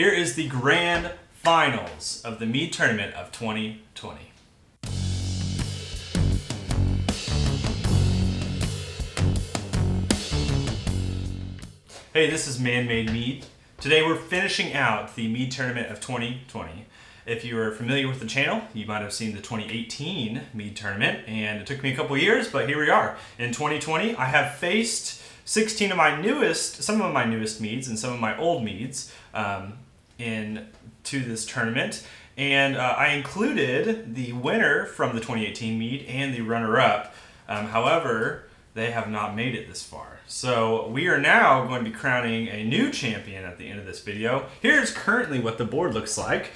Here is the grand finals of the Mead Tournament of 2020. Hey, this is Man Made Mead. Today we're finishing out the Mead Tournament of 2020. If you are familiar with the channel, you might have seen the 2018 Mead Tournament, and it took me a couple years, but here we are. In 2020, I have faced 16 of my newest, some of my newest meads, and some of my old meads um, in to this tournament. And uh, I included the winner from the 2018 meet and the runner-up. Um, however, they have not made it this far. So we are now going to be crowning a new champion at the end of this video. Here's currently what the board looks like.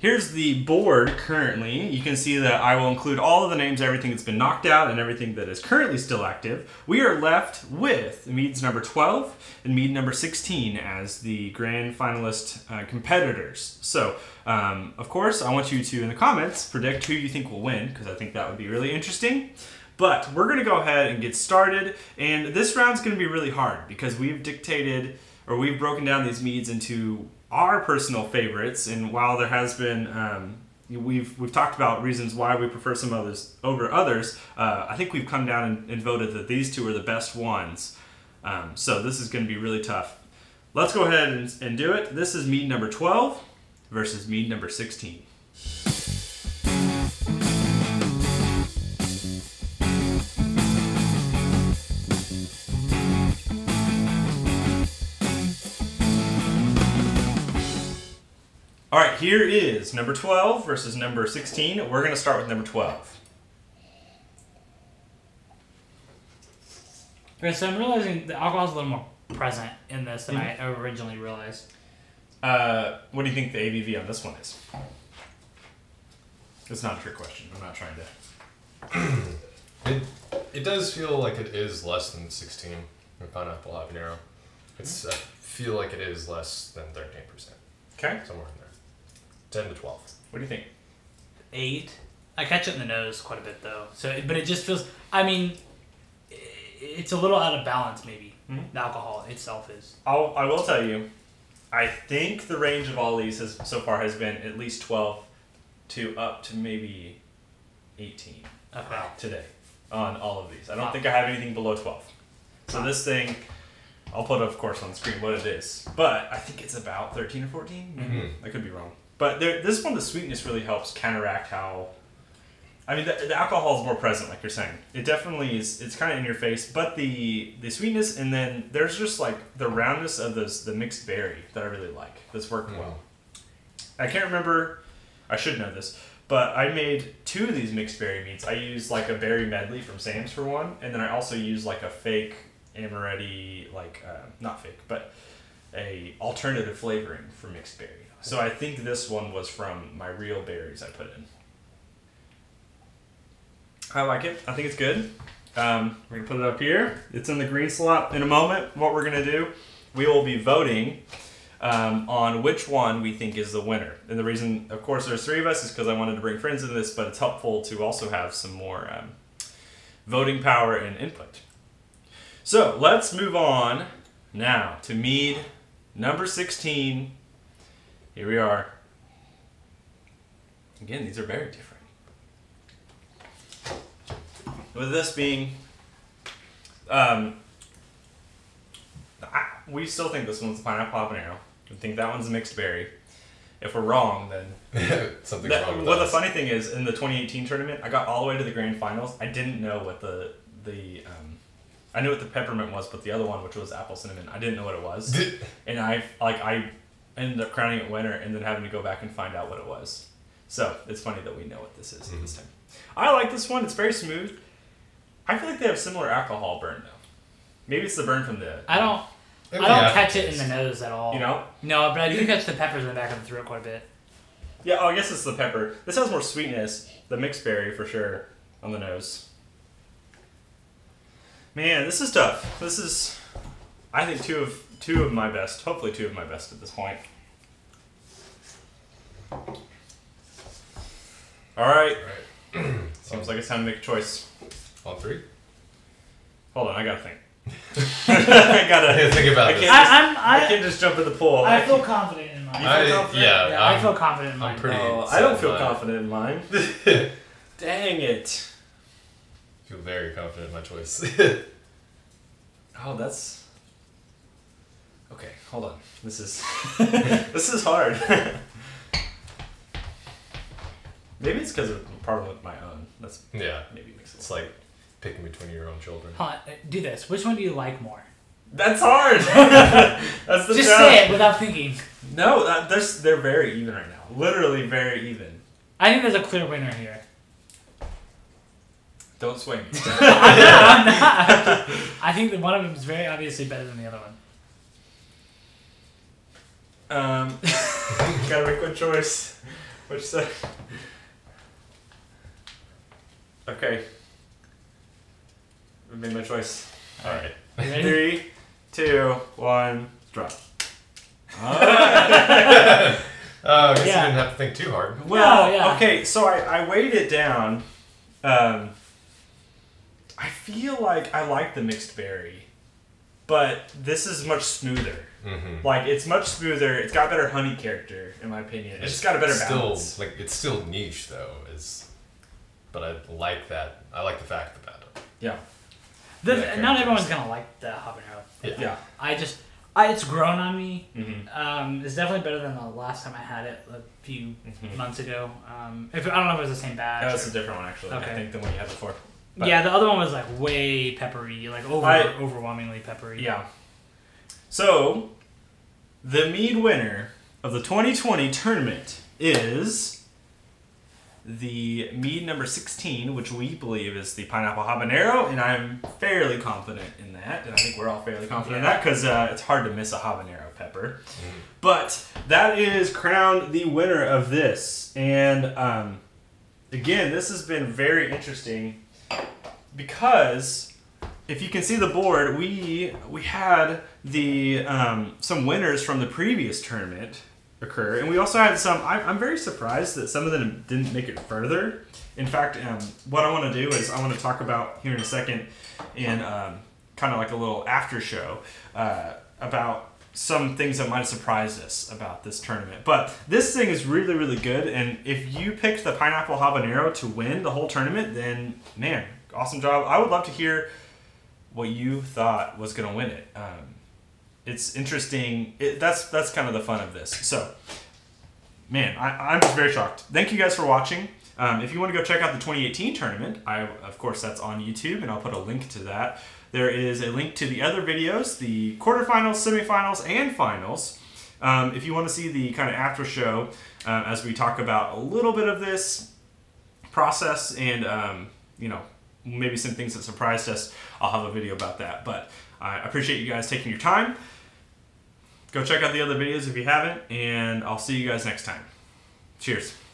Here's the board currently. You can see that I will include all of the names, everything that's been knocked out, and everything that is currently still active. We are left with Mead's number 12 and Mead number 16 as the grand finalist uh, competitors. So, um, of course, I want you to, in the comments, predict who you think will win, because I think that would be really interesting. But we're going to go ahead and get started. And this round's going to be really hard because we've dictated or we've broken down these meads into our personal favorites. And while there has been, um, we've we've talked about reasons why we prefer some others over others. Uh, I think we've come down and, and, voted that these two are the best ones. Um, so this is going to be really tough. Let's go ahead and, and do it. This is mead number 12 versus mead number 16. All right, here is number 12 versus number 16. We're going to start with number 12. Okay, so I'm realizing the alcohol's a little more present in this than mm-hmm. I originally realized. Uh, what do you think the ABV on this one is? It's not a trick question. I'm not trying to. it, it does feel like it is less than 16 in pineapple habanero. It's I feel like it is less than 13%. Okay. Somewhere in there. 10 to 12. What do you think? Eight. I catch it in the nose quite a bit though. So, but it just feels. I mean, it's a little out of balance. Maybe mm-hmm. the alcohol itself is. I'll, I will tell you, I think the range of all these has so far has been at least twelve to up to maybe eighteen. Okay. Today, on all of these, I don't wow. think I have anything below twelve. So wow. this thing, I'll put of course on the screen what it is, but I think it's about thirteen or 14 mm-hmm. I could be wrong. But there, this one, the sweetness really helps counteract how. I mean, the, the alcohol is more present, like you're saying. It definitely is. It's kind of in your face, but the the sweetness, and then there's just like the roundness of this the mixed berry that I really like. That's worked mm. well. I can't remember. I should know this, but I made two of these mixed berry meads. I used like a berry medley from Sam's for one, and then I also used like a fake amaretti, like uh, not fake, but a alternative flavoring for mixed berry. So I think this one was from my real berries I put in. I like it. I think it's good. Um, we're gonna put it up here. It's in the green slot. In a moment, what we're gonna do, we will be voting um, on which one we think is the winner. And the reason, of course, there's three of us is because I wanted to bring friends into this, but it's helpful to also have some more um, voting power and input. So let's move on now to mead number 16 here we are. Again, these are very different. With this being, um, I, we still think this one's pineapple habanero. We think that one's a mixed berry. If we're wrong, then something's that, wrong. well, the funny thing is, in the 2018 tournament, I got all the way to the grand finals. I didn't know what the the um, I knew what the peppermint was, but the other one, which was apple cinnamon, I didn't know what it was. and I like I ended up crowning it winner and then having to go back and find out what it was. So it's funny that we know what this is mm-hmm. this time. I like this one. It's very smooth. I feel like they have similar alcohol burn though. Maybe it's the burn from the. I don't. I don't catch it in the nose at all. You know? No, but I do catch the peppers in the back of the throat quite a bit. Yeah, oh, I guess it's the pepper. This has more sweetness. The mixed berry for sure on the nose. Man, this is tough. This is, I think, two of two of my best, hopefully two of my best at this point. All right. All right. Seems like it's time to make a choice. On three? Hold on, I gotta think. I gotta think about I this. Can't just, I, I, I, can't just jump in the pool. I, I feel confident in mine. I, feel confident? yeah, yeah, I feel confident in I'm mine. pretty- Oh, I don't feel mine. confident in mine. Dang it. Feel very confident in my choice. Oh, that's. Okay, hold on. This is this is hard. maybe it's because of part of my own. That's yeah, maybe makes it. it's like picking between your own children. Hold on, uh, do this. Which one do you like more? That's hard. that's the Just challenge. say it without thinking. No, that, there's, they're very even right now. Literally very even. I think there's a clear winner here. Don't swing. I'm not, I'm not. I think that one of them is very obviously better than the other one. um, gotta make one choice. Which side? Okay. I made my choice. All right. Three, two, one, drop. Oh, I guess Yeah. you didn't have to think too hard. Well, No, yeah. okay, so I, I weighed it down. Um, I feel like I like the mixed berry, but this is much smoother. Mm-hmm. Like it's much smoother. It's got better honey character, in my opinion. It's just got a better still, balance. Like it's still niche though, is, but I like that. I like the fact that. Yeah, The, Yeah, not everyone's gonna like the habanero. Yeah. yeah. I just, I, it's grown on me. Mm-hmm. Um, it's definitely better than the last time I had it a few Mhm. months ago. Um, if I don't know if it was the same batch. That was or- a different one actually. I Okay. think than what you had before. But- yeah, the other one was like way peppery, like over I- overwhelmingly peppery. Yeah. So, the mead winner of the 2020 tournament is the mead number 16, which we believe is the pineapple habanero, and I'm fairly confident in that, and I think we're all fairly confident in that because uh, it's hard to miss a habanero pepper. But that is crowned the winner of this, and um, again, this has been very interesting because if you can see the board, we we had the um, some winners from the previous tournament occur, and we also had some. I, I'm very surprised that some of them didn't make it further. In fact, um, what I want to do is I want to talk about here in a second, in um, kind of like a little after show uh, about some things that might have surprised us about this tournament. But this thing is really, really good. And if you picked the pineapple habanero to win the whole tournament, then man, awesome job. I would love to hear what you thought was going to win it. Um, it's interesting. It, that's that's kind of the fun of this. So, man, I, I'm just very shocked. Thank you guys for watching. Um, if you want to go check out the 2018 tournament, I of course that's on YouTube, and I'll put a link to that. There is a link to the other videos, the quarterfinals, semifinals, and finals. Um, if you want to see the kind of after show uh, as we talk about a little bit of this process and um, you know maybe some things that surprised us, I'll have a video about that. But I appreciate you guys taking your time. Go check out the other videos if you haven't, and I'll see you guys next time. Cheers.